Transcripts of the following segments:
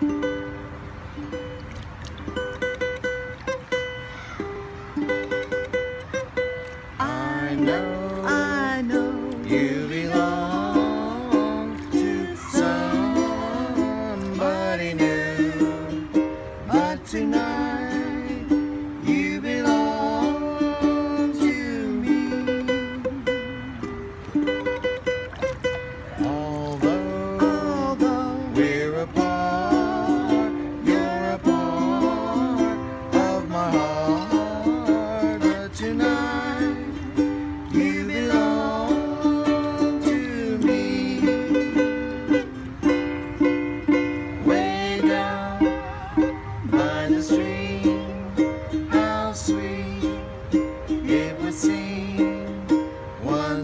I know, I know you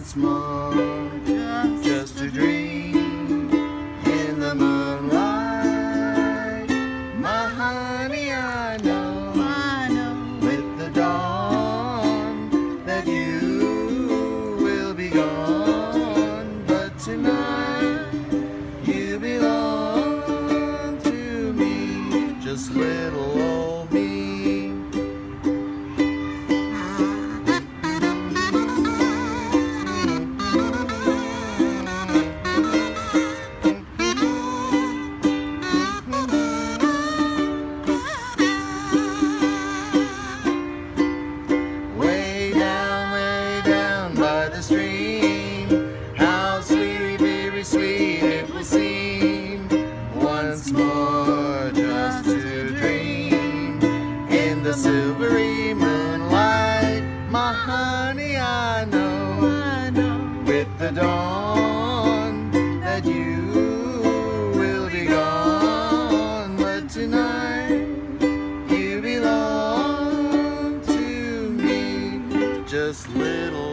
small. silvery moonlight, my honey, I know, I know. with the dawn that you will be gone, but tonight you belong to me, just little.